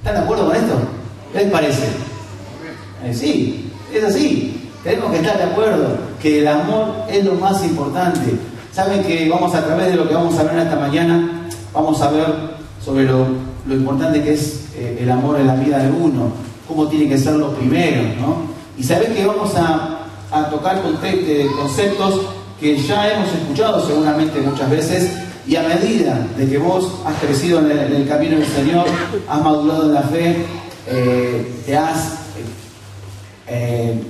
¿Están de acuerdo con esto? ¿Qué les parece? Eh, sí, es así. Tenemos que estar de acuerdo que el amor es lo más importante. Saben que vamos a través de lo que vamos a ver esta mañana, vamos a ver sobre lo, importante que es eh, el amor en la vida de uno, cómo tiene que ser lo primero, ¿no? Y saben que vamos a, tocar conceptos que ya hemos escuchado seguramente muchas veces y a medida de que vos has crecido en el, camino del Señor, has madurado en la fe, eh, te has eh,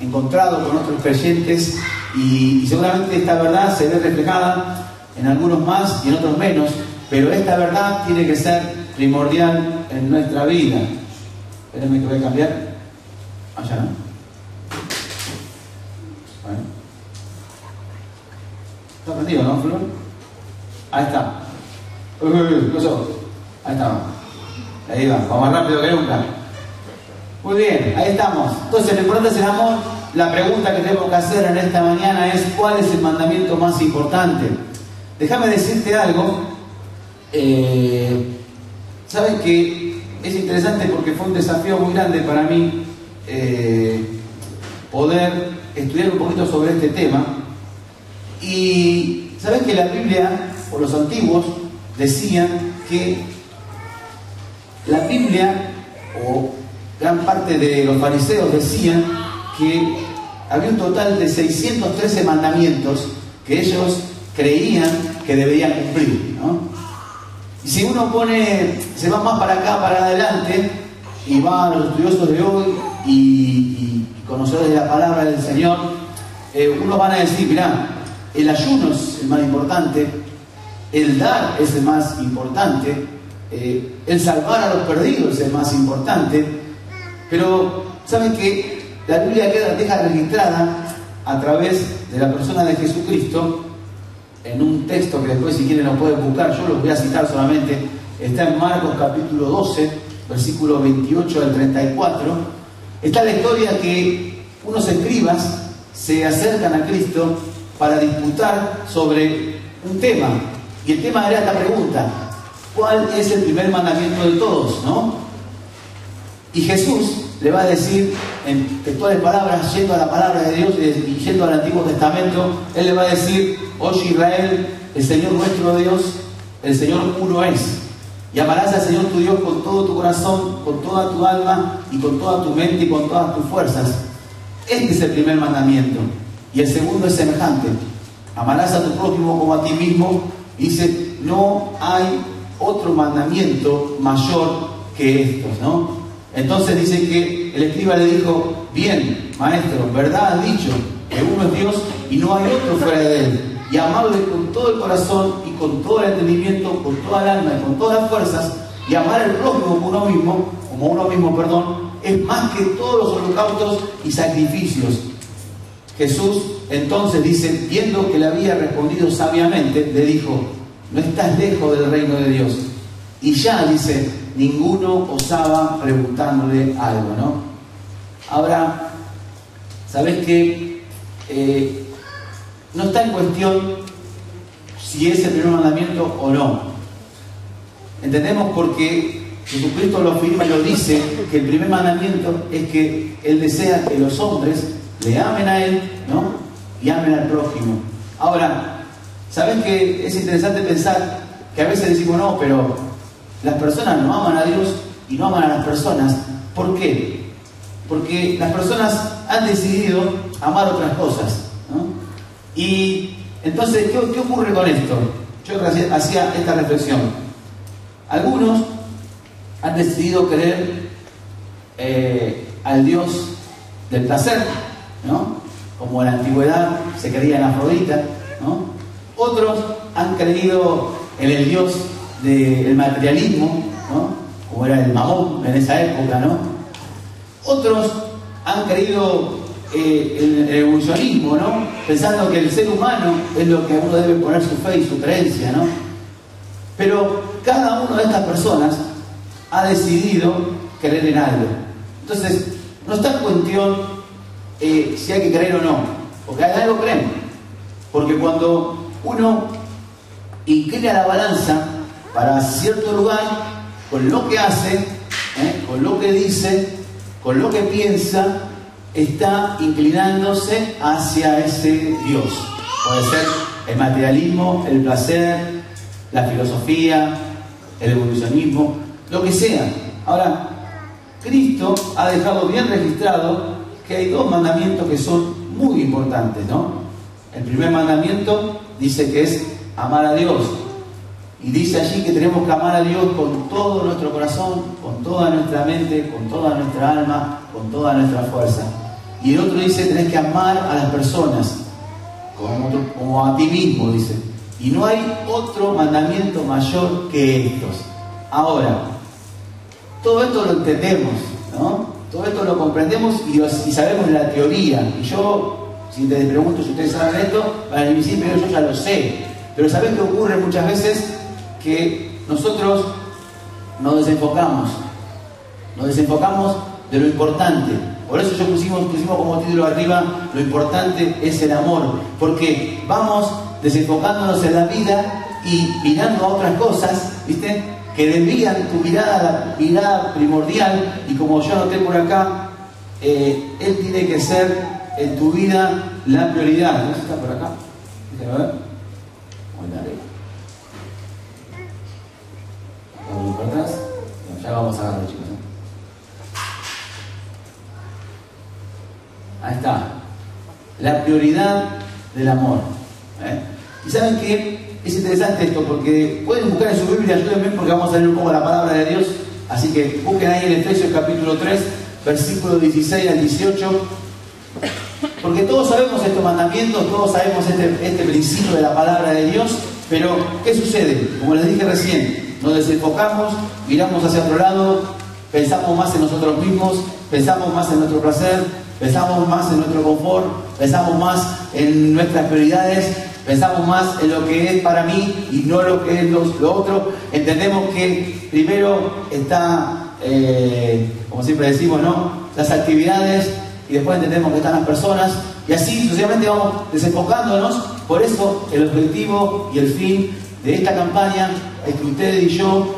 encontrado con otros creyentes y, seguramente esta verdad se ve reflejada en algunos más y en otros menos, pero esta verdad tiene que ser primordial en nuestra vida. Espérenme que voy a cambiar. Allá, ¿no? Bueno. ¿Está prendido, no, Flor? Ahí está. Uy, uy, Ahí está. Ahí va, vamos más rápido que nunca. Muy bien, ahí estamos. Entonces, lo importante es amor. La pregunta que tenemos que hacer en esta mañana es: ¿cuál es el mandamiento más importante? Déjame decirte algo. Eh, Sabes que es interesante porque fue un desafío muy grande para mí eh, poder estudiar un poquito sobre este tema. Y sabes que la Biblia, o los antiguos, decían que la Biblia, o gran parte de los fariseos decían que había un total de 613 mandamientos que ellos creían que debían cumplir. Y si uno pone, se va más para acá, para adelante, y va a los estudiosos de hoy y, conocedores de la palabra del Señor, eh, uno van a decir, mirá, el ayuno es el más importante, el dar es el más importante, eh, el salvar a los perdidos es el más importante, pero ¿saben que la Biblia queda, deja registrada a través de la persona de Jesucristo en un texto que después si quieren lo pueden buscar, yo los voy a citar solamente, está en Marcos capítulo 12, versículo 28 al 34, está la historia que unos escribas se acercan a Cristo para disputar sobre un tema. Y el tema era esta pregunta, ¿cuál es el primer mandamiento de todos? ¿no? Y Jesús le va a decir en textuales palabras, yendo a la palabra de Dios y yendo al Antiguo Testamento, Él le va a decir, oye Israel, el Señor nuestro Dios, el Señor uno es. Y amarás al Señor tu Dios con todo tu corazón, con toda tu alma y con toda tu mente y con todas tus fuerzas. Este es el primer mandamiento. Y el segundo es semejante. Amarás a tu prójimo como a ti mismo. Dice, no hay otro mandamiento mayor que estos, ¿no? Entonces dice que el escriba le dijo, bien, maestro, verdad ha dicho que uno es Dios y no hay otro fuera de él. Y amarle con todo el corazón y con todo el entendimiento, con toda el alma y con todas las fuerzas, y amar al prójimo como uno mismo, como uno mismo, perdón, es más que todos los holocaustos y sacrificios. Jesús entonces dice, viendo que le había respondido sabiamente, le dijo, no estás lejos del reino de Dios. Y ya dice, ninguno osaba preguntándole algo, ¿no? Ahora, ¿sabes qué? Eh, no está en cuestión si es el primer mandamiento o no. Entendemos porque Jesucristo lo afirma y lo dice, que el primer mandamiento es que Él desea que los hombres le amen a Él, ¿no? Y amen al prójimo. Ahora, ¿saben que es interesante pensar que a veces decimos, no, pero las personas no aman a Dios y no aman a las personas. ¿Por qué? Porque las personas han decidido amar otras cosas. Y entonces, ¿qué, ocurre con esto? Yo hacía esta reflexión. Algunos han decidido querer eh, al Dios del placer, ¿no? como en la antigüedad se creía en Afrodita. ¿no? Otros han creído en el Dios del materialismo, ¿no? como era el mamón en esa época, ¿no? Otros han creído eh, en el evolucionismo, ¿no? Pensando que el ser humano es lo que uno debe poner su fe y su creencia, ¿no? Pero cada una de estas personas ha decidido creer en algo. Entonces, no está en cuestión eh, si hay que creer o no, porque hay algo creen. Porque cuando uno inclina la balanza para cierto lugar, con lo que hace, ¿eh? con lo que dice, con lo que piensa, está inclinándose hacia ese Dios. Puede ser el materialismo, el placer, la filosofía, el evolucionismo, lo que sea. Ahora, Cristo ha dejado bien registrado que hay dos mandamientos que son muy importantes, ¿no? El primer mandamiento dice que es amar a Dios. Y dice allí que tenemos que amar a Dios con todo nuestro corazón, con toda nuestra mente, con toda nuestra alma, con toda nuestra fuerza. Y el otro dice, tenés que amar a las personas, como, a ti mismo, dice. Y no hay otro mandamiento mayor que estos. Ahora, todo esto lo entendemos, ¿no? Todo esto lo comprendemos y, y sabemos la teoría. Y yo, si te pregunto si ustedes saben esto, para el decir, pero yo ya lo sé. Pero ¿sabes qué ocurre muchas veces? Que nosotros nos desenfocamos. Nos desenfocamos de lo importante. Por eso yo pusimos, pusimos como título arriba, lo importante es el amor. Porque vamos desenfocándonos en la vida y mirando a otras cosas, ¿viste? Que desvían tu mirada, la mirada primordial. Y como yo anoté por acá, eh, Él tiene que ser en tu vida la prioridad. ¿No está por acá? A ver. Vamos por atrás. ya vamos a agarrar, chicos. Ahí está. La prioridad del amor. ¿eh? Y saben que es interesante esto porque pueden buscar en su Biblia, ayúdenme porque vamos a leer un poco la palabra de Dios. Así que busquen ahí en Efesios capítulo 3, versículo 16 al 18. Porque todos sabemos estos mandamientos, todos sabemos este, este principio de la palabra de Dios, pero ¿qué sucede? Como les dije recién, nos desenfocamos, miramos hacia otro lado, pensamos más en nosotros mismos, pensamos más en nuestro placer, pensamos más en nuestro confort, pensamos más en nuestras prioridades, pensamos más en lo que es para mí y no lo que es lo, otro. Entendemos que primero está, eh, como siempre decimos, ¿no? las actividades y después entendemos que están las personas y así sucesivamente vamos desenfocándonos. Por eso el objetivo y el fin de esta campaña es que ustedes y yo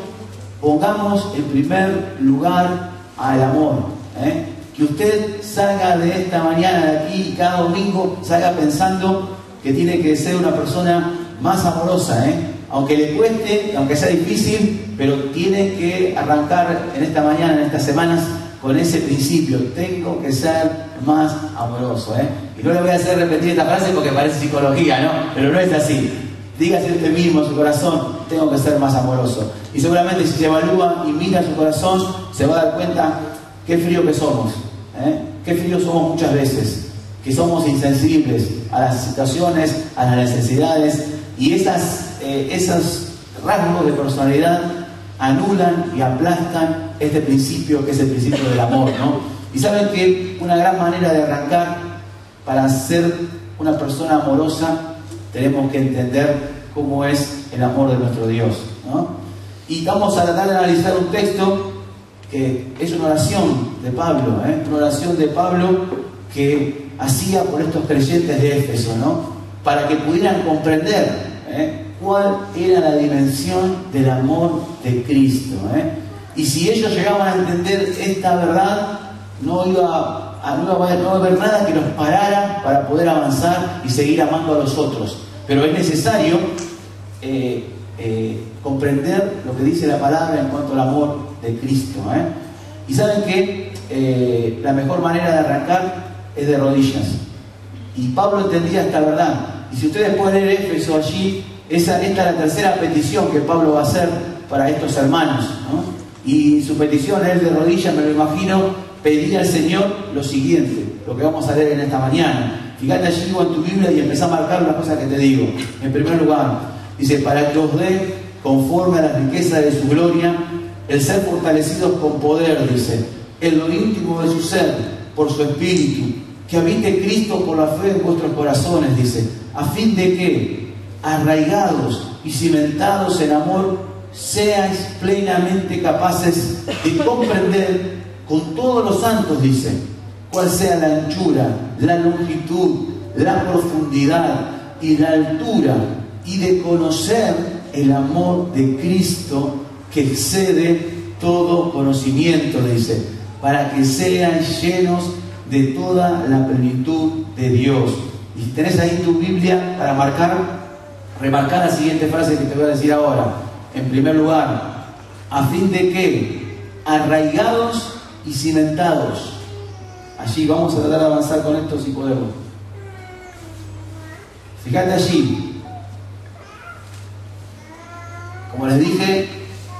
pongamos en primer lugar al amor. ¿eh? que usted salga de esta mañana de aquí y cada domingo salga pensando que tiene que ser una persona más amorosa, ¿eh? aunque le cueste, aunque sea difícil, pero tiene que arrancar en esta mañana, en estas semanas, con ese principio, tengo que ser más amoroso. ¿eh? Y no le voy a hacer repetir esta frase porque parece psicología, ¿no? Pero no es así. Dígase usted mismo su corazón, tengo que ser más amoroso. Y seguramente si se evalúa y mira su corazón, se va a dar cuenta qué frío que somos, ¿eh? qué frío somos muchas veces, que somos insensibles a las situaciones, a las necesidades, y esas, eh, esos rasgos de personalidad anulan y aplastan este principio que es el principio del amor, ¿no? Y saben que una gran manera de arrancar para ser una persona amorosa tenemos que entender cómo es el amor de nuestro Dios, ¿no? Y vamos a tratar de analizar un texto que es una oración de Pablo, ¿eh? una oración de Pablo que hacía por estos creyentes de Éfeso, ¿no? Para que pudieran comprender ¿eh? cuál era la dimensión del amor de Cristo. ¿eh? Y si ellos llegaban a entender esta verdad, no iba, a, no, iba a, haber nada que nos parara para poder avanzar y seguir amando a los otros. Pero es necesario comprender lo que dice la palabra en cuanto al amor de Cristo. ¿eh? Y saben que eh, la mejor manera de arrancar es de rodillas. Y Pablo entendía esta verdad. Y si ustedes pueden leer Éfeso allí, esa, esta es la tercera petición que Pablo va a hacer para estos hermanos. Y su petición, él de rodillas, me lo imagino, pedir al Señor lo siguiente, lo que vamos a leer en esta mañana. Fíjate allí en tu Biblia y empezá a marcar una cosa que te digo. En primer lugar, dice, para que os dé conforme a la riqueza de su gloria el ser fortalecidos con poder, dice, en lo íntimo de su ser, por su espíritu, que habite Cristo por la fe en vuestros corazones, dice, a fin de que, arraigados y cimentados en amor, seáis plenamente capaces de comprender con todos los santos, dice, cuál sea la anchura, la longitud, la profundidad y la altura, y de conocer el amor de Cristo que excede todo conocimiento, dice, para que sean llenos de toda la plenitud de Dios. Y si tenés ahí tu Biblia para marcar, remarcar la siguiente frase que te voy a decir ahora. En primer lugar, a fin de que, arraigados y cimentados, allí vamos a tratar de avanzar con esto si podemos. Fíjate allí, como les dije,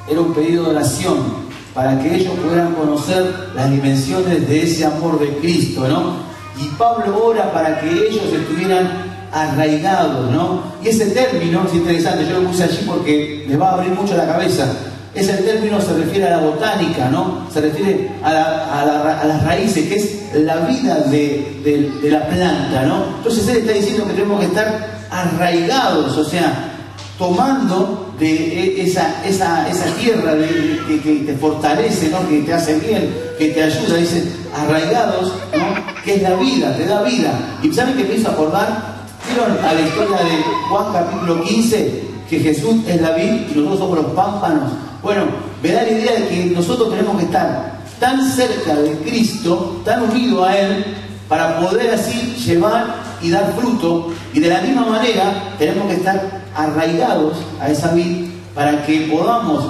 era un pedido de oración para que ellos puedan conocer las dimensiones de ese amor de Cristo, ¿no? Y Pablo ora para que ellos estuvieran arraigados, ¿no? Y ese término es interesante, yo lo puse allí porque les va a abrir mucho la cabeza. Ese término se refiere a la botánica, ¿no? Se refiere a, las raíces, que es la vida de la planta, ¿no? Entonces él está diciendo que tenemos que estar arraigados, o sea, tomando de e, esa, esa, esa tierra que, te fortalece, ¿no? que te hace bien, que te ayuda, dice, arraigados, ¿no? que es la vida, te da vida. ¿Y saben qué me hizo acordar? ¿Vieron a la historia de Juan capítulo 15? Que Jesús es la vid y nosotros somos los pámpanos. Bueno, me da la idea de que nosotros tenemos que estar tan cerca de Cristo, tan unidos a Él, para poder así llevar y dar fruto. Y de la misma manera tenemos que estar arraigados a esa vida para que podamos,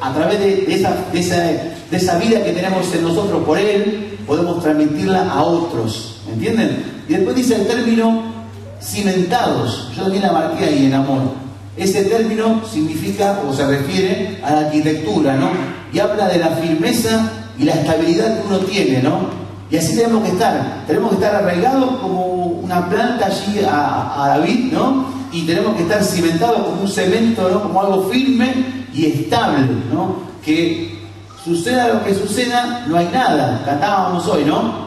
a través de, esa, vida que tenemos en nosotros por Él, podemos transmitirla a otros. ¿Me entienden? Y después dice el término cimentados. Yo también la marqué ahí en amor. Ese término significa o se refiere a la arquitectura, ¿no? Y habla de la firmeza y la estabilidad que uno tiene, ¿no? Y así tenemos que estar. Tenemos que estar arraigados como una planta allí a, a David, ¿no? Y tenemos que estar cimentados como un cemento, ¿no? como algo firme y estable, ¿no? que suceda lo que suceda, no hay nada. Cantábamos hoy, ¿no?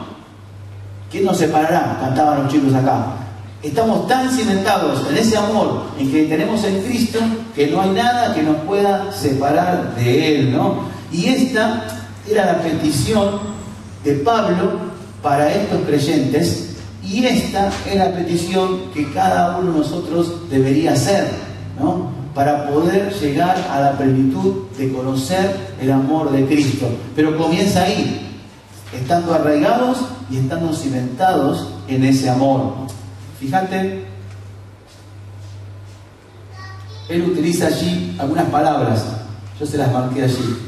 ¿Quién nos separará? Cantaban los chicos acá. Estamos tan cimentados en ese amor en que tenemos en Cristo que no hay nada que nos pueda separar de Él, ¿no? Y esta era la petición de Pablo para estos creyentes y esta es la petición que cada uno de nosotros debería hacer, ¿no? Para poder llegar a la plenitud de conocer el amor de Cristo. Pero comienza ahí, estando arraigados y estando cimentados en ese amor. Fíjate, él utiliza allí algunas palabras, yo se las marqué allí.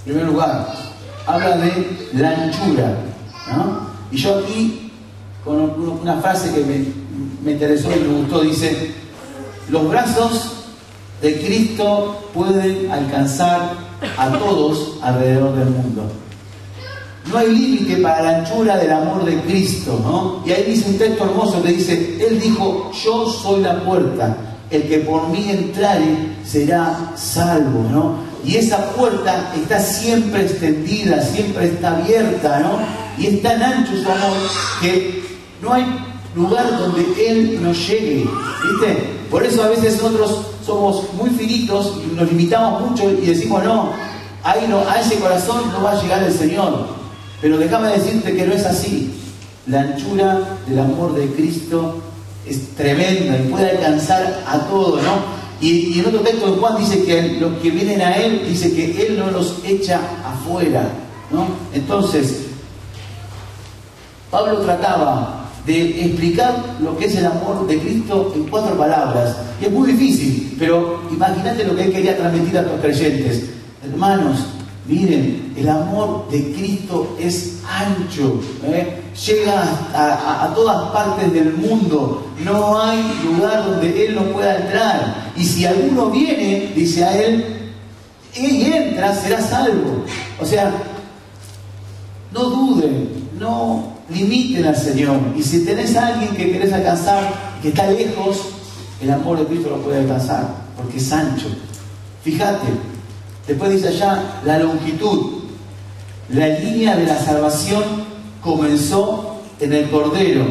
En primer lugar, habla de la anchura. Y yo aquí, con una frase que me, interesó y me gustó, dice, los brazos de Cristo pueden alcanzar a todos alrededor del mundo. No hay límite para la anchura del amor de Cristo, ¿no? Y ahí dice un texto hermoso que dice, Él dijo, yo soy la puerta, el que por mí entrare será salvo, ¿no? Y esa puerta está siempre extendida, siempre está abierta, ¿no? Y es tan ancho su amor que no hay lugar donde Él no llegue, ¿viste? Por eso a veces nosotros somos muy finitos y nos limitamos mucho y decimos, no, ahí no, a ese corazón no va a llegar el Señor. Pero déjame decirte que no es así. La anchura del amor de Cristo es tremenda y puede alcanzar a todo, ¿no? Y, en otro texto de Juan dice que los que vienen a Él, dice que Él no los echa afuera. ¿no? Entonces, Pablo trataba de explicar lo que es el amor de Cristo en cuatro palabras. Y es muy difícil, pero imagínate lo que él quería transmitir a los creyentes. Hermanos, Miren, el amor de Cristo es ancho, ¿eh? llega a, todas partes del mundo, no hay lugar donde Él no pueda entrar. Y si alguno viene, dice a Él, y entra, será salvo. O sea, no duden, no limiten al Señor. Y si tenés a alguien que querés alcanzar, que está lejos, el amor de Cristo lo puede alcanzar, porque es ancho. Fíjate, Después dice allá la longitud. La línea de la salvación comenzó en el Cordero,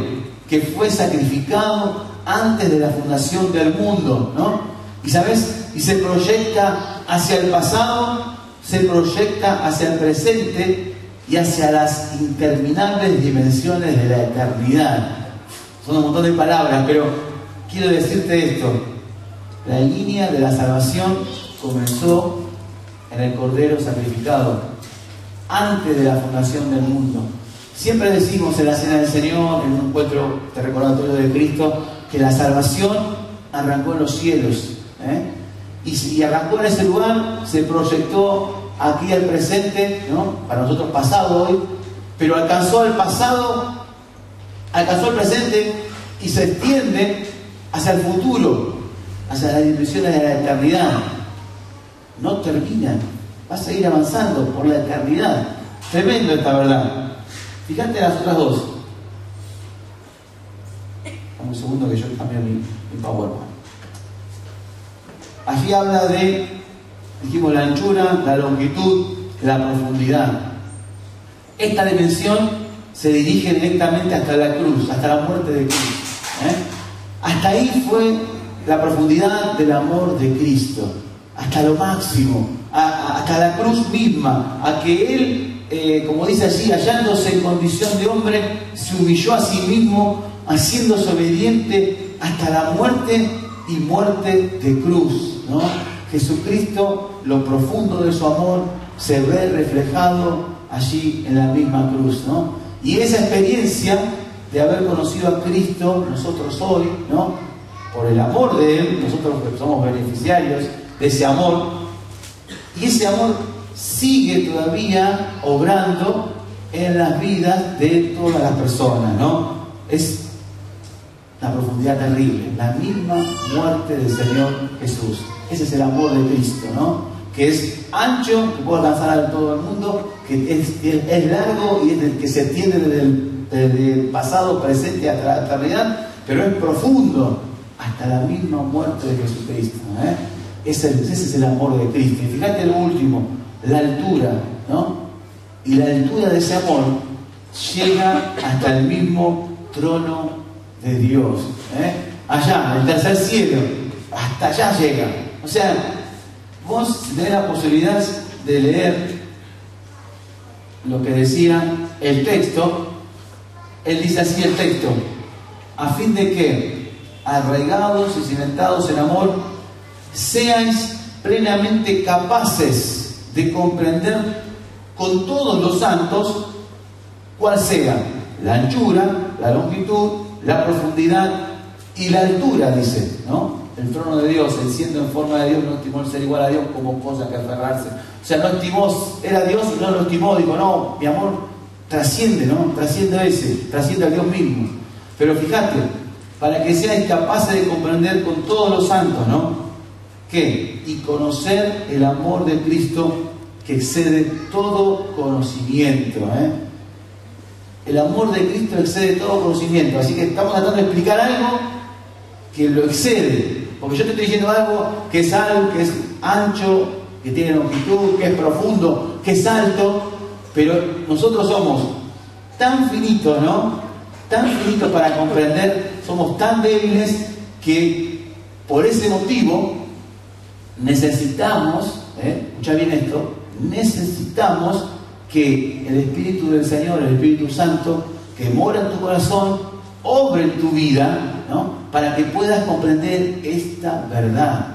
que fue sacrificado antes de la fundación del mundo, ¿no? Y sabes, y se proyecta hacia el pasado, se proyecta hacia el presente y hacia las interminables dimensiones de la eternidad. Son un montón de palabras, pero quiero decirte esto. La línea de la salvación comenzó en el Cordero sacrificado, antes de la fundación del mundo. Siempre decimos en la Cena del Señor, en un encuentro de recordatorio de Cristo, que la salvación arrancó en los cielos. ¿eh? Y, arrancó en ese lugar, se proyectó aquí al presente, para nosotros pasado hoy, pero alcanzó el pasado, alcanzó el presente y se extiende hacia el futuro, hacia las dimensiones de la eternidad. No termina, va a seguir avanzando por la eternidad. Tremendo esta verdad. Fíjate las otras dos. un segundo que yo cambio mi, PowerPoint. Allí habla de, dijimos, la anchura, la longitud, la profundidad. Esta dimensión se dirige directamente hasta la cruz, hasta la muerte de Cristo. ¿eh? Hasta ahí fue la profundidad del amor de Cristo, hasta lo máximo, hasta la cruz misma, a que Él, eh, como dice allí, hallándose en condición de hombre, se humilló a sí mismo, haciéndose obediente hasta la muerte y muerte de cruz. ¿no? Jesucristo, lo profundo de su amor, se ve reflejado allí en la misma cruz. ¿no? Y esa experiencia de haber conocido a Cristo, nosotros hoy, ¿no? por el amor de Él, nosotros somos beneficiarios de ese amor, y ese amor sigue todavía obrando en las vidas de todas las personas, ¿no? Es la profundidad terrible, la misma muerte del Señor Jesús. Ese es el amor de Cristo, ¿no? Que es ancho, que puede alcanzar a todo el mundo, que es, largo y es el que se extiende desde el, pasado, presente hasta la eternidad, pero es profundo hasta la misma muerte de Jesucristo. ¿eh? Ese, es el amor de Cristo. Y fíjate lo último, la altura, ¿no? Y la altura de ese amor llega hasta el mismo trono de Dios. ¿eh? Allá, el tercer cielo, hasta allá llega. O sea, vos tenés la posibilidad de leer lo que decía el texto, él dice así el texto, a fin de que, arraigados y cimentados en amor, seáis plenamente capaces de comprender con todos los santos cuál sea la anchura, la longitud, la profundidad y la altura, dice, ¿no? El trono de Dios, el siendo en forma de Dios, no estimó el ser igual a Dios como cosa que aferrarse. O sea, no estimó, era Dios y no lo estimó, dijo, no, mi amor trasciende, ¿no? Trasciende ese, trasciende a Dios mismo. Pero fíjate, para que seáis capaces de comprender con todos los santos, ¿no? ¿Qué? Y conocer el amor de Cristo que excede todo conocimiento, ¿eh? El amor de Cristo excede todo conocimiento. Así que estamos tratando de explicar algo que lo excede. Porque yo te estoy diciendo algo que es algo que es ancho, que tiene longitud, que es profundo, que es alto, pero nosotros somos tan finitos, ¿no? Tan finitos para comprender, somos tan débiles que por ese motivo necesitamos, ¿eh? escucha bien esto, necesitamos que el Espíritu del Señor, el Espíritu Santo, que mora en tu corazón, obre en tu vida, ¿no? Para que puedas comprender esta verdad.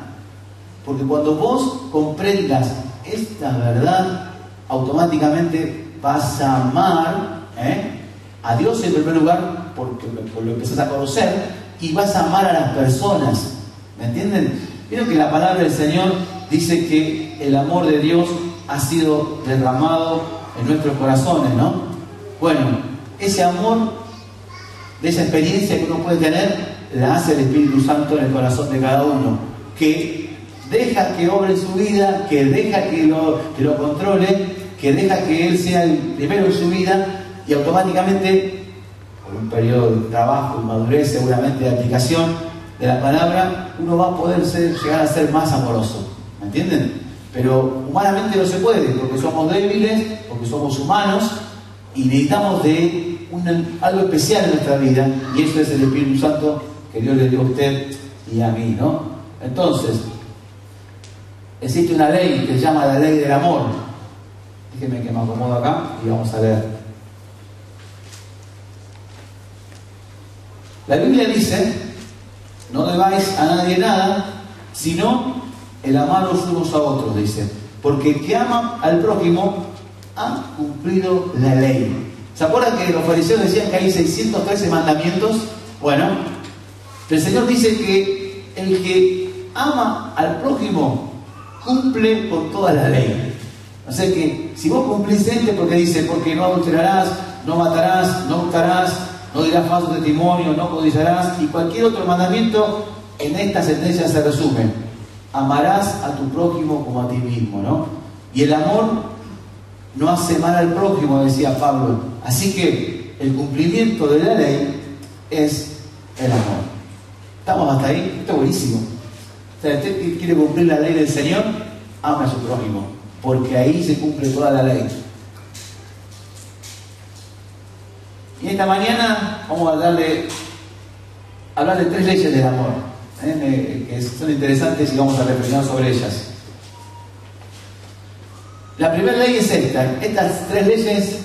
Porque cuando vos comprendas esta verdad, automáticamente vas a amar ¿eh? a Dios en primer lugar, porque lo empezás a conocer, y vas a amar a las personas. ¿Me entienden? Vieron que la palabra del Señor dice que el amor de Dios ha sido derramado en nuestros corazones, ¿no? Bueno, ese amor, de esa experiencia que uno puede tener, la hace el Espíritu Santo en el corazón de cada uno, que deja que obre su vida, que deja que lo, controle, que deja que Él sea el primero en su vida y automáticamente, por un periodo de trabajo madurez, seguramente de aplicación de la palabra, uno va a poder llegar a ser más amoroso. ¿Me entienden? Pero humanamente no se puede, porque somos débiles, porque somos humanos y necesitamos de algo especial en nuestra vida, y eso es el Espíritu Santo que Dios le dio a usted y a mí, ¿no? Entonces, existe una ley que se llama la ley del amor. Déjenme que me acomodo acá y vamos a leer. La Biblia dice, no debáis a nadie nada sino el amaros unos a otros, dice. Porque el que ama al prójimo ha cumplido la ley. ¿Se acuerdan que los fariseos decían que hay 613 mandamientos? Bueno, el Señor dice que el que ama al prójimo cumple con toda la ley. O sea que si vos cumplís este, porque dice, porque no adulterarás, no matarás, no hurtarás, no dirás falso testimonio, no codiciarás, y cualquier otro mandamiento, en esta sentencia se resume. Amarás a tu prójimo como a ti mismo, ¿no? Y el amor no hace mal al prójimo, decía Pablo. Así que el cumplimiento de la ley es el amor. ¿Estamos hasta ahí? Esto es buenísimo. O sea, usted quiere cumplir la ley del Señor, ama a su prójimo, porque ahí se cumple toda la ley. Y esta mañana vamos a darle, hablar de tres leyes del amor, ¿eh? que son interesantes y vamos a reflexionar sobre ellas. La primera ley es esta. Estas tres leyes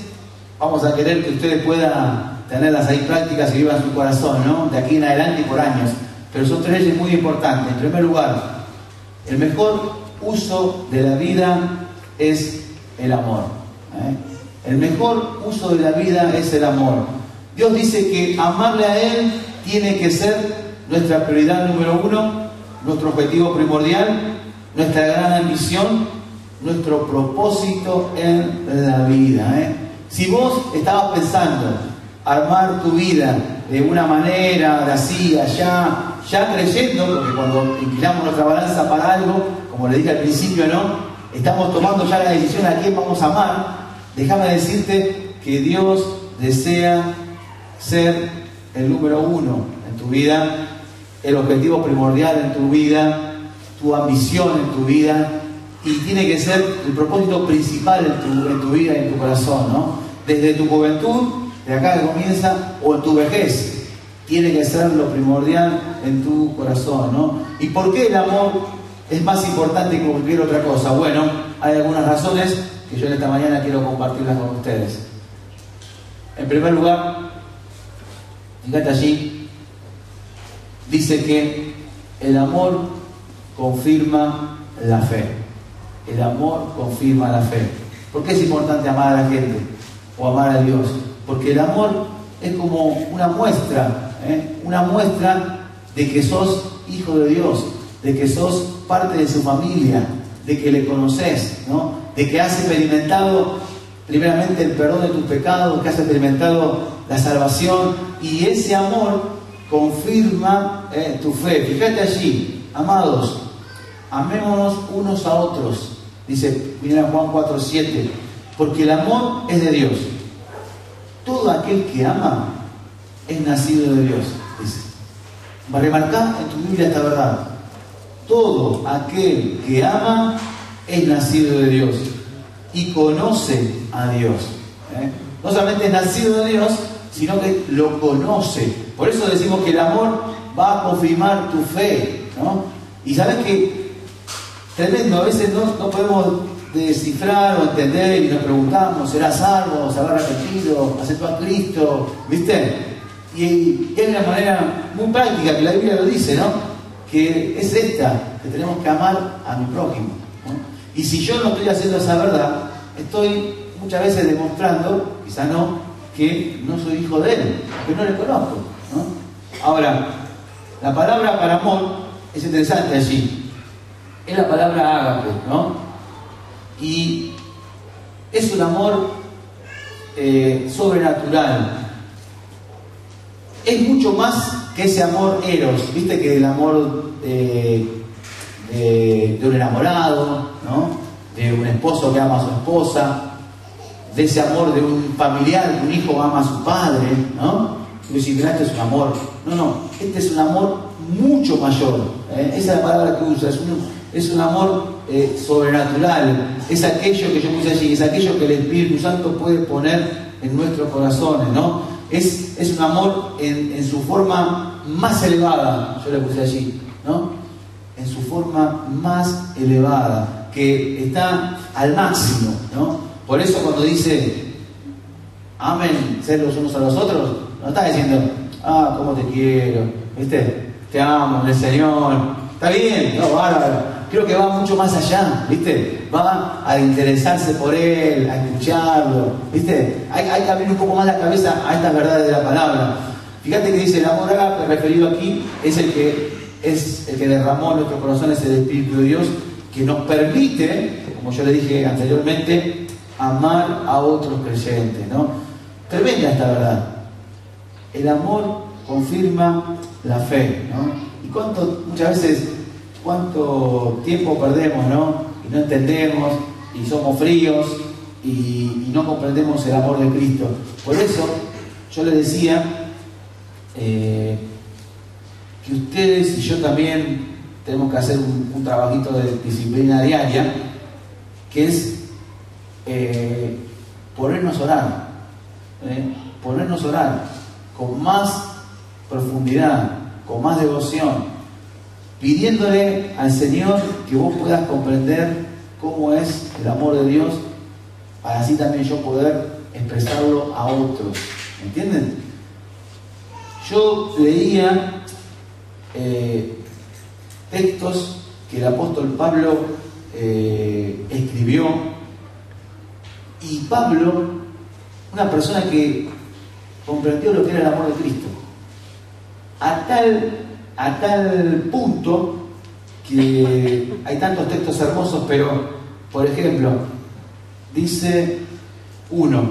vamos a querer que ustedes puedan tenerlas ahí prácticas y vivan su corazón, ¿no? De aquí en adelante y por años. Pero son tres leyes muy importantes. En primer lugar, el mejor uso de la vida es el amor. ¿eh? El mejor uso de la vida es el amor. Dios dice que amarle a Él tiene que ser nuestra prioridad número uno, nuestro objetivo primordial, nuestra gran ambición, nuestro propósito en la vida. ¿eh? Si vos estabas pensando armar tu vida de una manera, de así, allá, ya creyendo, porque cuando inclinamos nuestra balanza para algo, como le dije al principio, ¿no? Estamos tomando ya la decisión a quién vamos a amar. Déjame decirte que Dios desea ser el número uno en tu vida, el objetivo primordial en tu vida, tu ambición en tu vida, y tiene que ser el propósito principal en tu, vida y en tu corazón, ¿no? Desde tu juventud, de acá que comienza, o en tu vejez, tiene que ser lo primordial en tu corazón, ¿no? ¿Y por qué el amor es más importante que cualquier otra cosa? Bueno, hay algunas razones que yo en esta mañana quiero compartirlas con ustedes. En primer lugar, fíjate allí, dice que el amor confirma la fe. El amor confirma la fe. ¿Por qué es importante amar a la gente o amar a Dios? Porque el amor es como una muestra ¿eh? una muestra de que sos hijo de Dios, de que sos parte de su familia, de que le conoces, ¿no? De que has experimentado primeramente el perdón de tus pecados, que has experimentado la salvación y ese amor confirma ¿eh? tu fe. Fíjate allí, amados, amémonos unos a otros, dice mira Juan 4:7, porque el amor es de Dios. Todo aquel que ama es nacido de Dios. Dice. Remarcar en tu Biblia esta verdad. Todo aquel que ama es nacido de Dios y conoce a Dios. ¿eh? No solamente es nacido de Dios, sino que lo conoce. Por eso decimos que el amor va a confirmar tu fe. Y sabes que, tremendo, a veces no, no podemos descifrar o entender y nos preguntamos, ¿será salvo? ¿Se habrá repetido? ¿Aceptó a Cristo? ¿Viste? Y, hay una manera muy práctica que la Biblia lo dice, ¿no? Que es esta, que tenemos que amar a mi prójimo. Y si yo no estoy haciendo esa verdad, estoy muchas veces demostrando, quizá no, que no soy hijo de él, que no le conozco. Ahora, la palabra para amor es interesante allí. Es la palabra ágape, ¿no? Y es un amor eh, sobrenatural, es mucho más que ese amor eros, viste que el amor de, un enamorado, ¿no? de un esposo que ama a su esposa, de ese amor de un familiar, que un hijo ama a su padre, ¿no? Y decir, este es un amor. No, no, este es un amor mucho mayor. ¿eh? Esa es la palabra que usa, es un, es un amor eh, sobrenatural. Es aquello que yo puse allí, es aquello que el Espíritu Santo puede poner en nuestros corazones, ¿no? es, un amor en, su forma más elevada, yo le puse allí, ¿no? En su forma más elevada, que está al máximo, ¿no? Por eso cuando dice, amen ser los unos a los otros, no está diciendo, ah, cómo te quiero, ¿viste? Te amo, el Señor, Está bien, no, bárbaro. Creo que va mucho más allá, ¿viste? Va a interesarse por él, a escucharlo, ¿viste? Hay, hay que abrir un poco más la cabeza a estas verdades de la palabra. Fíjate que dice el amor ágape referido aquí es el que es el que derramó en nuestros corazones el Espíritu de Dios que nos permite, como yo le dije anteriormente, amar a otros creyentes, ¿no? Tremenda esta verdad. El amor confirma la fe, ¿no? Y cuánto, muchas veces, cuánto tiempo perdemos, ¿no? Y no entendemos, y somos fríos, y, no comprendemos el amor de Cristo. Por eso, yo le decía eh, que ustedes y yo también tenemos que hacer un, trabajito de disciplina diaria, que es eh, ponernos a orar, ¿eh? ponernos a orar con más profundidad, con más devoción, pidiéndole al Señor que vos puedas comprender cómo es el amor de Dios, para así también yo poder expresarlo a otros. ¿Entienden? Yo leía eh, textos que el apóstol Pablo eh, escribió. Y Pablo, una persona que comprendió lo que era el amor de Cristo, a tal, a tal punto que hay tantos textos hermosos, pero, por ejemplo, dice uno,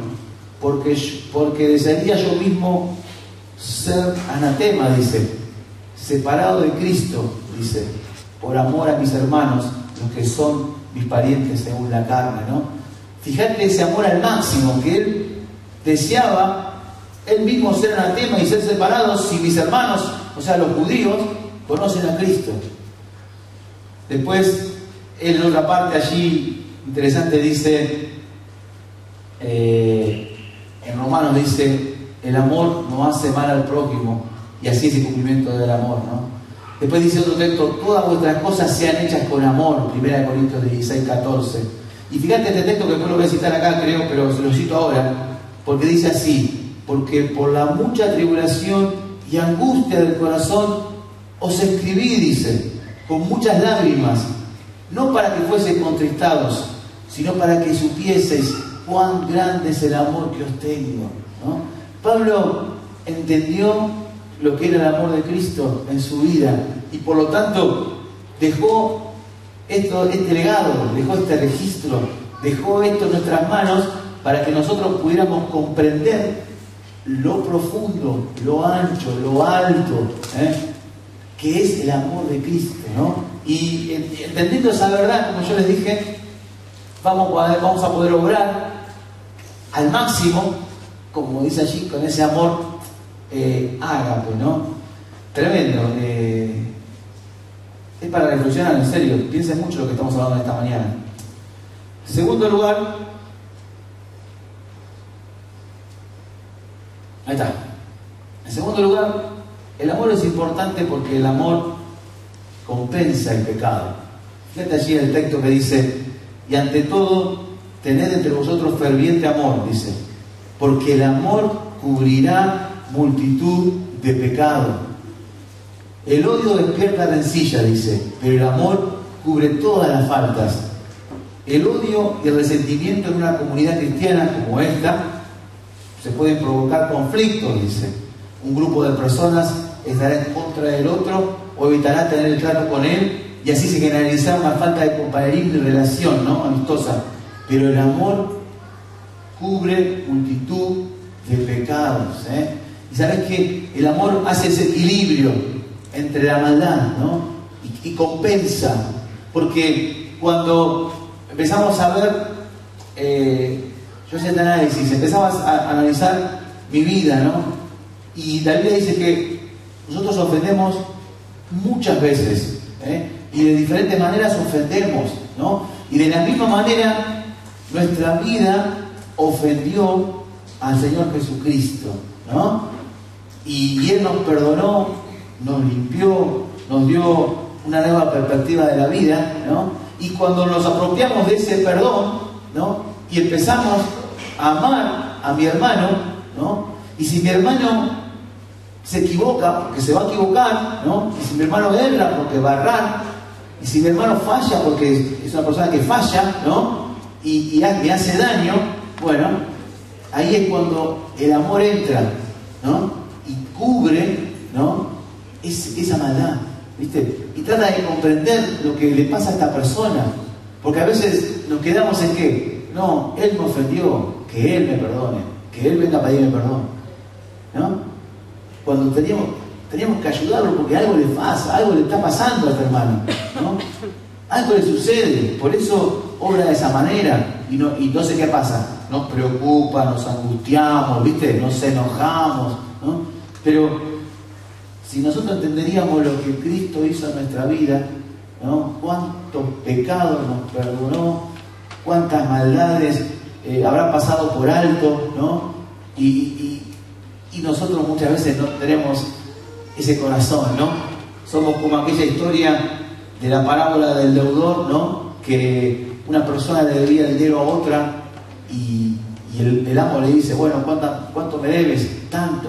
porque, porque desearía yo mismo ser anatema, dice, separado de Cristo, dice, por amor a mis hermanos, los que son mis parientes según la carne, ¿no? Fíjate ese amor al máximo que él deseaba él mismo ser anatema y ser separado si mis hermanos, o sea, los judíos, conocen a Cristo. Después, en otra parte allí interesante dice, eh, en Romanos dice, el amor no hace mal al prójimo, y así es el cumplimiento del amor, ¿no? Después dice otro texto, todas vuestras cosas sean hechas con amor, 1 Corintios 16, 14. Y fíjate este texto que después lo voy a citar acá, creo, pero se lo cito ahora, porque dice así, porque por la mucha tribulación y angustia del corazón os escribí, dice, con muchas lágrimas, no para que fueseis contristados, sino para que supieseis cuán grande es el amor que os tengo. Pablo entendió lo que era el amor de Cristo en su vida y por lo tanto dejó esto, este legado, dejó este registro, dejó esto en nuestras manos para que nosotros pudiéramos comprender lo profundo, lo ancho, lo alto, ¿eh? que es el amor de Cristo. Y entendiendo esa verdad, como yo les dije, vamos a, vamos a poder obrar al máximo, como dice allí, con ese amor eh, ágape, ¿no? Tremendo. Eh, es para reflexionar, en serio, piensen mucho lo que estamos hablando esta mañana. segundo lugar, Ahí está. En segundo lugar, el amor es importante porque el amor compensa el pecado. Fíjate allí el texto que dice, y ante todo, tened entre vosotros ferviente amor, dice, porque el amor cubrirá multitud de pecado. El odio despierta rencilla, dice, pero el amor cubre todas las faltas. El odio y el resentimiento en una comunidad cristiana como esta se pueden provocar conflictos, dice. Un grupo de personas estará en contra del otro o evitará tener el trato con él y así se generalizará una falta de compañerismo y relación ¿no? amistosa. Pero el amor cubre multitud de pecados. ¿eh? Y sabes que el amor hace ese equilibrio entre la maldad ¿no? y, compensa. Porque cuando empezamos a ver eh, yo hacía este análisis, empezaba a analizar mi vida, ¿no? Y la Biblia dice que nosotros ofendemos muchas veces, ¿eh? y de diferentes maneras ofendemos, ¿no? Y de la misma manera, nuestra vida ofendió al Señor Jesucristo, ¿no? Y, Él nos perdonó, nos limpió, nos dio una nueva perspectiva de la vida, ¿no? Y cuando nos apropiamos de ese perdón, ¿no? Y empezamos amar a mi hermano, ¿no? Y si mi hermano se equivoca porque se va a equivocar, ¿no? Y si mi hermano erra porque va a errar, y si mi hermano falla porque es una persona que falla, ¿no? Y, me hace daño, bueno, ahí es cuando el amor entra, ¿no? Y cubre, ¿no? esa maldad, ¿viste? Y trata de comprender lo que le pasa a esta persona. Porque a veces nos quedamos en que, no, él me ofendió, que él me perdone, que él venga a pedirme perdón, ¿no? cuando teníamos, teníamos que ayudarlo porque algo le pasa, algo le está pasando a este hermano, ¿no? Algo le sucede, por eso obra de esa manera. Y, no, y ¿qué pasa? Nos preocupa, nos angustiamos, ¿viste? Nos enojamos, ¿no? Pero si nosotros entenderíamos lo que Cristo hizo en nuestra vida, ¿no? Cuántos pecados nos perdonó, cuántas maldades eh, habrá pasado por alto, ¿no? y, y nosotros muchas veces no tenemos ese corazón, ¿no? Somos como aquella historia de la parábola del deudor, ¿no? Que una persona le debía dinero a otra y, el, amo le dice, bueno, ¿cuánto, me debes? Tanto,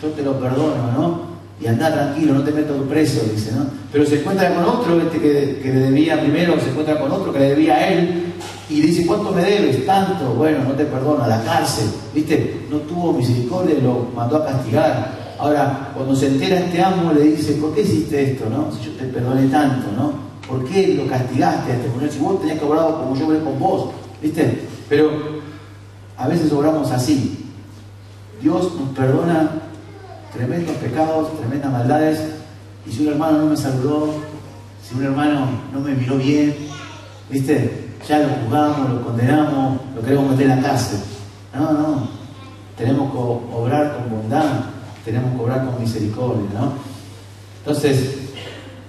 yo te lo perdono, ¿no? Y anda tranquilo, no te meto preso, dice, ¿no? Pero se encuentra con otro este que, le debía primero, se encuentra con otro que le debía a él, y dice, ¿cuánto me debes? Tanto, bueno, no te perdono, a la cárcel, ¿viste? No tuvo misericordia lo mandó a castigar. Ahora, cuando se entera este amo, le dice, ¿por qué hiciste esto, no? Si yo te perdoné tanto, ¿no? ¿Por qué lo castigaste a este mujer? Si vos tenías que obrar como yo obré con vos, ¿viste? Pero a veces obramos así. Dios nos perdona tremendos pecados, tremendas maldades, y si un hermano no me saludó, si un hermano no me miró bien, ¿viste? ya lo juzgamos, lo condenamos, lo queremos meter en la cárcel. No, no. Tenemos que obrar con bondad, tenemos que obrar con misericordia, ¿no? Entonces,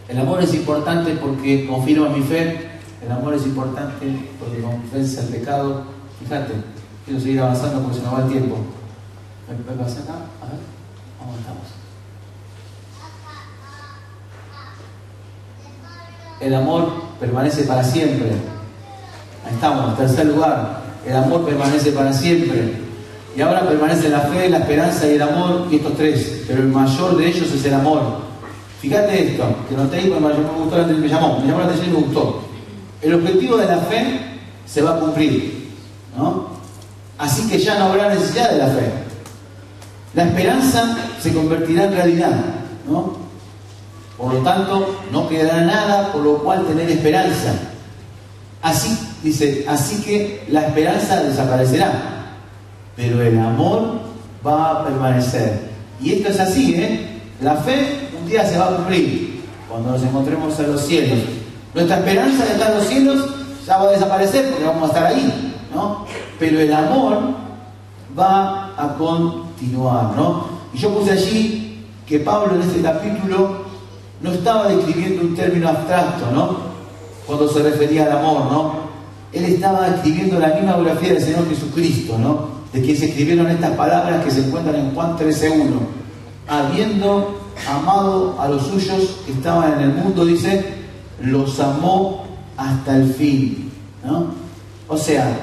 el amor es importante porque confirma mi fe, el amor es importante porque convence el pecado. Fíjate, quiero seguir avanzando porque se nos va el tiempo. ¿Me vas acá? A ver, ¿cómo estamos? El amor permanece para siempre. Ahí estamos, tercer lugar. El amor permanece para siempre. Y ahora permanece la fe, la esperanza y el amor, y estos tres. Pero el mayor de ellos es el amor. Fíjate esto, que no te digo, me gustó, me llamó, me llamó la atención y me gustó. El objetivo de la fe se va a cumplir. ¿no? Así que ya no habrá necesidad de la fe. La esperanza se convertirá en realidad. ¿no? Por lo tanto, no quedará nada por lo cual tener esperanza. Así, dice, así que la esperanza desaparecerá, pero el amor va a permanecer. Y esto es así, ¿eh? La fe un día se va a cumplir cuando nos encontremos en los cielos. Nuestra esperanza de estar en los cielos ya va a desaparecer porque vamos a estar ahí, ¿no? Pero el amor va a continuar, ¿no? Y yo puse allí que Pablo en este capítulo no estaba describiendo un término abstracto, ¿no? cuando se refería al amor, ¿no? Él estaba escribiendo la misma biografía del Señor Jesucristo, ¿no? De que se escribieron estas palabras que se encuentran en Juan 13.1. Habiendo amado a los suyos que estaban en el mundo, dice, los amó hasta el fin, ¿no? O sea,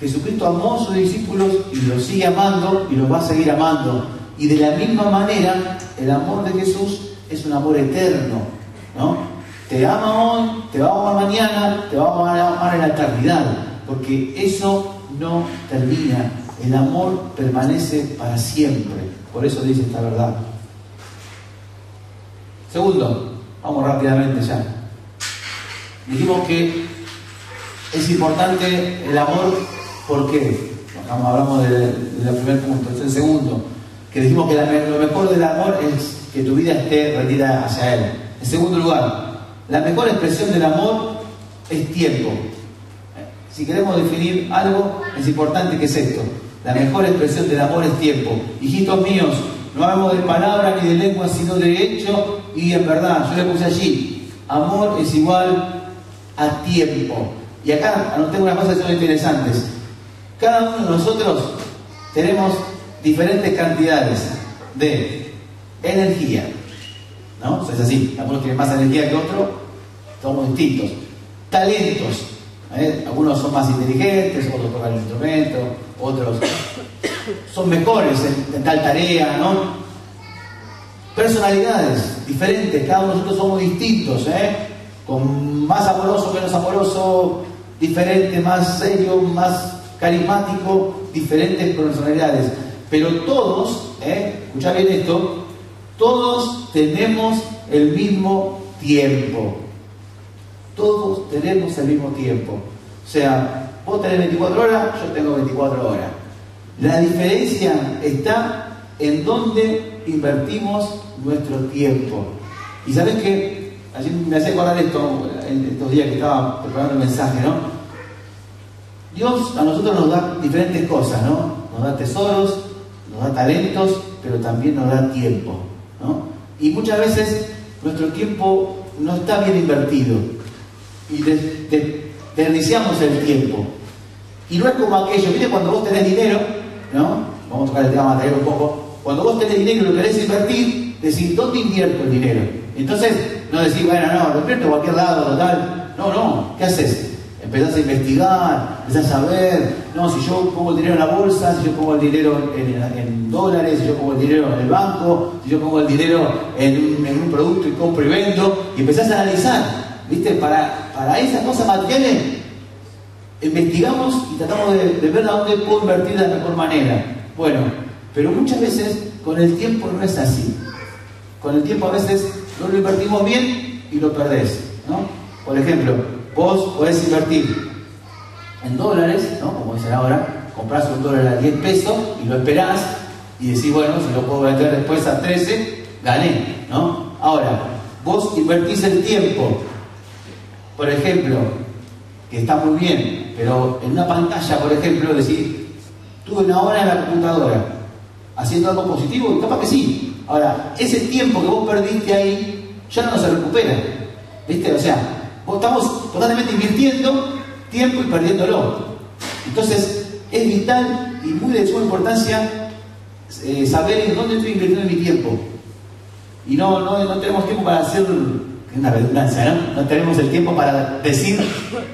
Jesucristo amó a sus discípulos y los sigue amando y los va a seguir amando. Y de la misma manera, el amor de Jesús es un amor eterno, ¿no? Te ama hoy, te va a amar mañana, te va a amar en la eternidad, porque eso no termina. El amor permanece para siempre. Por eso dice esta verdad. Segundo, vamos rápidamente ya. Dijimos que es importante el amor, ¿por qué? Hablamos del, primer punto, es el segundo, que dijimos que lo mejor del amor es que tu vida esté rendida hacia Él. En segundo lugar, la mejor expresión del amor es tiempo. Si queremos definir algo, es importante que es esto. La mejor expresión del amor es tiempo. Hijitos míos, no hablamos de palabras ni de lengua, sino de hecho y en verdad. Yo le puse allí, amor es igual a tiempo. Y acá anoté unas cosas que son interesantes. Cada uno de nosotros tenemos diferentes cantidades de energía, ¿no? es así, algunos tienen más energía que otros, somos distintos. Talentos, ¿eh? algunos son más inteligentes, otros tocan el instrumento, otros son mejores en, tal tarea, ¿no? personalidades diferentes, cada uno de nosotros somos distintos, ¿eh? con más amoroso, menos amoroso, diferente, más serio, más carismático, diferentes personalidades. Pero todos, ¿eh? escucha bien esto, todos tenemos el mismo tiempo. Todos tenemos el mismo tiempo. O sea, vos tenés 24 horas, yo tengo 24 horas. La diferencia está en dónde invertimos nuestro tiempo. Y sabes que, allí me hace acordar esto en estos días que estaba preparando el mensaje, ¿no? Dios a nosotros nos da diferentes cosas, ¿no? Nos da tesoros, nos da talentos, pero también nos da tiempo, ¿no? Y muchas veces nuestro tiempo no está bien invertido y desperdiciamos el tiempo. Y no es como aquello, ¿viste? Cuando vos tenés dinero, ¿no? Vamos a tocar el tema material un poco. Cuando vos tenés dinero y lo querés invertir, decís, ¿dónde invierto el dinero? Entonces, no decís, bueno, no, lo invierto a cualquier lado, total. No, no, ¿qué haces? Empezás a investigar, empezás a ver, no, si yo pongo el dinero en la bolsa, si yo pongo el dinero en, dólares, si yo pongo el dinero en el banco, si yo pongo el dinero en un, producto y compro y vendo, y empezás a analizar, ¿viste? Para, para esas cosas materiales investigamos y tratamos de, de ver a dónde puedo invertir de la mejor manera. Bueno, pero muchas veces con el tiempo no es así. Con el tiempo a veces no lo invertimos bien y lo perdés. ¿no? Por ejemplo, vos podés invertir en dólares, ¿no? como dicen ahora, compras un dólar a 10 pesos y lo esperás y decís, bueno, si lo puedo vender después a 13, gané. ¿no? Ahora, vos invertís el tiempo, por ejemplo, que está muy bien, pero en una pantalla, por ejemplo, decir, tuve una hora en la computadora haciendo algo positivo, capaz que sí. Ahora, ese tiempo que vos perdiste ahí ya no se recupera. ¿Viste? O sea, estamos constantemente invirtiendo tiempo y perdiéndolo. Entonces, es vital y muy de suma importancia eh, saber en dónde estoy invirtiendo mi tiempo. Y no, no, no tenemos tiempo para hacer una redundancia, ¿no? No tenemos el tiempo para decir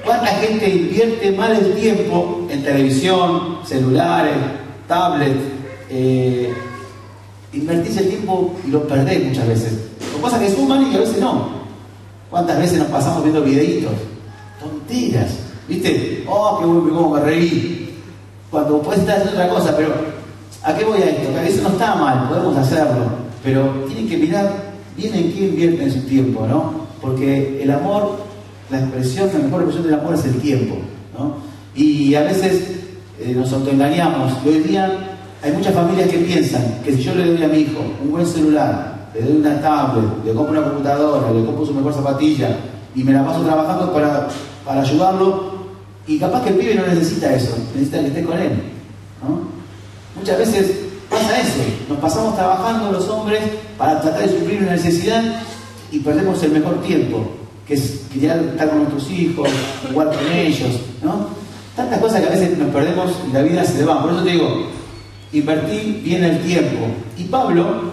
cuánta gente invierte mal el tiempo en televisión, celulares, tablets. Eh, invertís el tiempo y lo perdés muchas veces. Son cosas que suman y a veces no. ¿Cuántas veces nos pasamos viendo videitos? Tonteras. ¿Viste? Oh, qué bueno, cómo me reí. Cuando puedes estar haciendo otra cosa, pero ¿a qué voy a esto? Que a no está mal, podemos hacerlo, pero tienen que mirar bien en qué invierten su tiempo, ¿no? Porque el amor, la expresión, la mejor expresión del amor es el tiempo, ¿no? Y a veces eh, nos autoengañamos. Hoy día hay muchas familias que piensan que si yo le doy a mi hijo un buen celular, le doy una tablet, le compro una computadora, le compro su mejor zapatilla y me la paso trabajando para, para ayudarlo, y capaz que el pibe no necesita eso, necesita que esté con él. ¿no? Muchas veces pasa eso, nos pasamos trabajando los hombres para tratar de suplir una necesidad y perdemos el mejor tiempo, que es estar con nuestros hijos, jugar con ellos, ¿no? Tantas cosas que a veces nos perdemos y la vida se le va. Por eso te digo, invertí bien el tiempo. Y Pablo,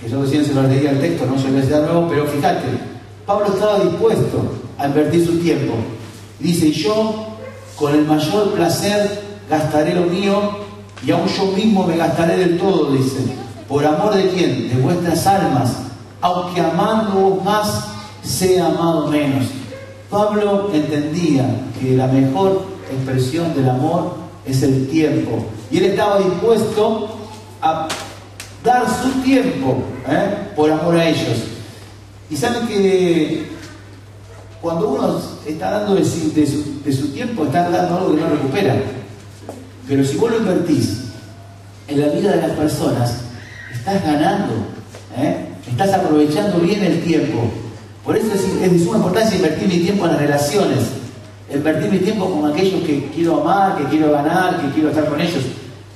que yo recién se lo leía el texto, no se lo voy a nuevo, pero fíjate, Pablo estaba dispuesto a invertir su tiempo. Dice, yo con el mayor placer gastaré lo mío y aún yo mismo me gastaré del todo, dice. ¿Por amor de quién? De vuestras almas. Aunque amando más, sea amado menos. Pablo entendía que la mejor expresión del amor es el tiempo. Y él estaba dispuesto a dar su tiempo ¿eh? por amor a ellos. Y saben que cuando uno está dando de su, tiempo, está dando algo que no recupera. Pero si vos lo invertís en la vida de las personas, estás ganando, ¿eh? estás aprovechando bien el tiempo. Por eso es, de suma importancia invertir mi tiempo en las relaciones, invertir mi tiempo con aquellos que quiero amar, que quiero ganar, que quiero estar con ellos.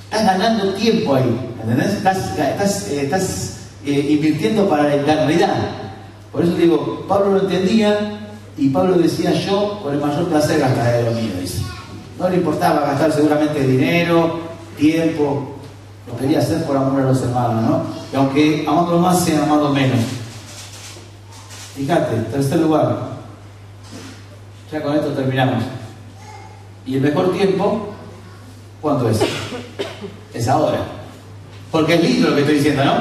Estás ganando tiempo ahí, ¿entendés? Estás, eh, eh, invirtiendo para la eternidad. Por eso digo, Pablo lo entendía y Pablo decía, yo con el mayor placer gastaré lo mío, dice. No le importaba gastar seguramente dinero, tiempo, lo quería hacer por amor a los hermanos, ¿no? Y aunque amando más, sea amado menos. Fíjate, tercer lugar. Ya con esto terminamos. Y el mejor tiempo, ¿cuándo es? Es ahora. Porque es lindo lo que estoy diciendo, ¿no?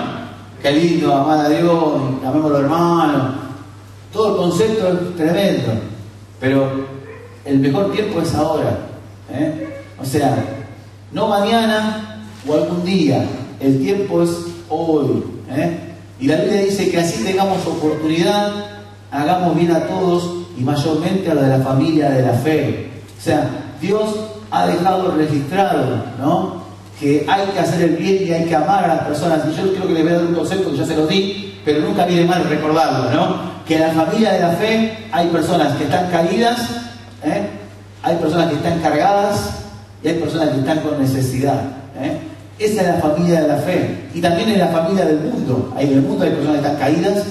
qué lindo, amar a Dios, amemos a los hermanos. Todo el concepto es tremendo, pero el mejor tiempo es ahora. ¿eh? O sea, no mañana o algún día, el tiempo es hoy. ¿eh? Y la Biblia dice que así tengamos oportunidad, hagamos bien a todos y mayormente a la de la familia de la fe. O sea, Dios ha dejado registrado, ¿no? Que hay que hacer el bien y hay que amar a las personas. Y yo creo que les voy a dar un concepto que ya se lo di, pero nunca viene mal recordarlo, ¿no? Que en la familia de la fe hay personas que están caídas, ¿eh? hay personas que están cargadas y hay personas que están con necesidad. ¿eh? Esa es la familia de la fe. Y también en la familia del mundo. En el mundo hay personas que están caídas,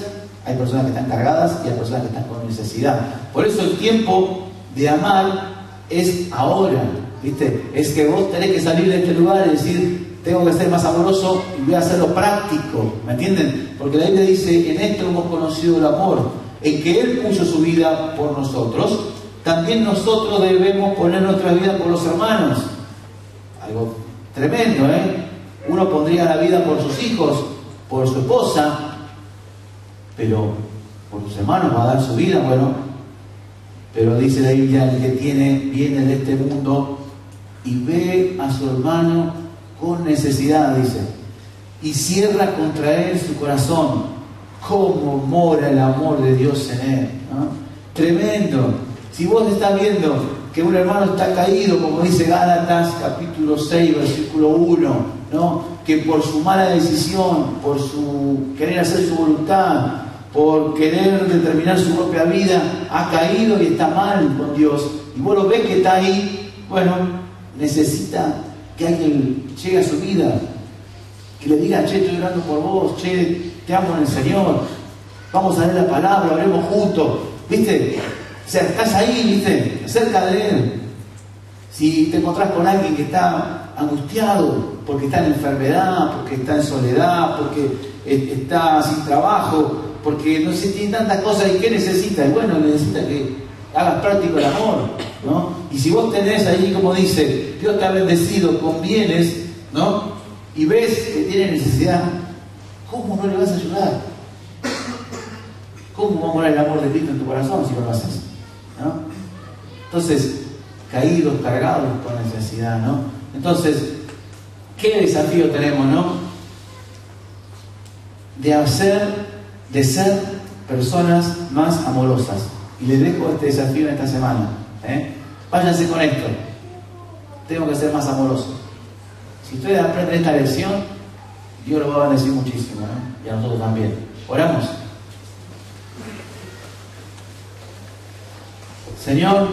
hay personas que están cargadas y hay personas que están con necesidad. Por eso el tiempo de amar es ahora. ¿Viste? Es que vos tenés que salir de este lugar y decir, tengo que ser más amoroso y voy a hacerlo práctico, ¿me entienden? Porque la Biblia dice, en esto hemos conocido el amor, en que Él puso su vida por nosotros, también nosotros debemos poner nuestra vida por los hermanos. Algo tremendo, ¿eh? Uno pondría la vida por sus hijos, por su esposa, pero por sus hermanos va a dar su vida, bueno, pero dice la Biblia, el que tiene bienes de este mundo y ve a su hermano con necesidad, dice, y cierra contra él su corazón. ¿Cómo mora el amor de Dios en él? Tremendo. Si vos estás viendo que un hermano está caído, como dice Gálatas capítulo 6, versículo 1, ¿no? que por su mala decisión, por su querer hacer su voluntad, por querer determinar su propia vida, ha caído y está mal con Dios, y vos lo ves que está ahí, bueno, necesita que alguien llegue a su vida, que le diga, che, estoy orando por vos, che, te amo en el Señor, vamos a leer la palabra, oremos juntos, ¿viste? O sea, estás ahí, ¿viste? Cerca de Él. Si te encontrás con alguien que está angustiado, porque está en enfermedad, porque está en soledad, porque está sin trabajo, porque no sé, tiene tantas cosas y qué necesita. Y bueno, necesita que hagas práctico el amor, ¿no? Y si vos tenés ahí, como dice, Dios te ha bendecido con bienes, ¿no? Y ves que tiene necesidad, ¿cómo no le vas a ayudar? ¿Cómo va a morar el amor de Cristo en tu corazón si no lo haces? ¿no? Entonces, caídos, cargados con necesidad, ¿no? Entonces, ¿qué desafío tenemos, no? De hacer, de ser personas más amorosas. Y les dejo este desafío en esta semana. ¿eh? Váyanse con esto. Tengo que ser más amoroso. Si ustedes aprenden esta lección, Dios lo va a bendecir muchísimo. Y a nosotros también. Oramos. Señor,